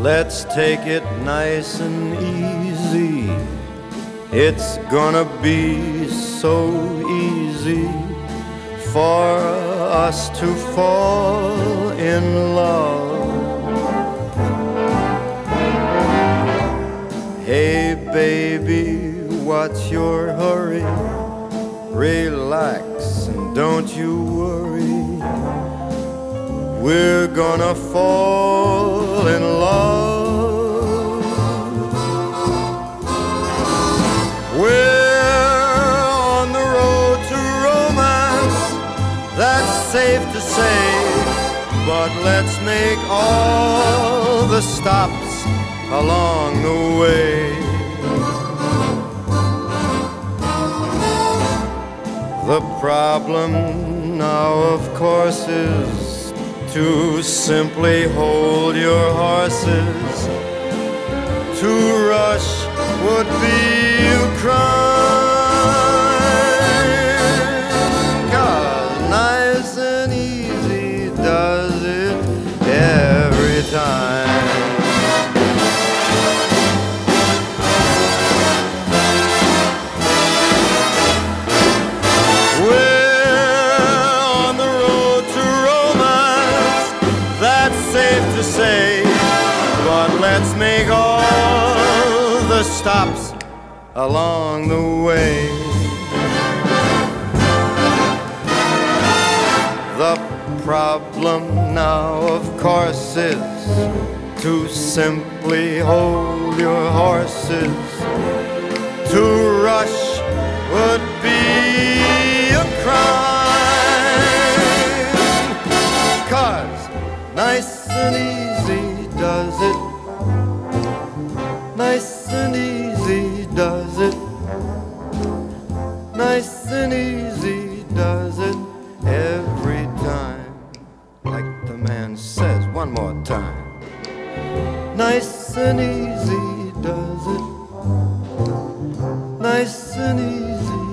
Let's take it nice and easy. It's gonna be so easy for us to fall in love. Hey, baby, what's your hurry? Relax and don't you worry. We're gonna fall in love. But let's make all the stops along the way. The problem now, of course, is to simply hold your horses. To rush would be to say. But let's make all the stops along the way. The problem now, of course, is to simply hold your horses. Nice and easy does it. Nice and easy does it. Nice and easy does it every time. Like the man says one more time. Nice and easy does it. Nice and easy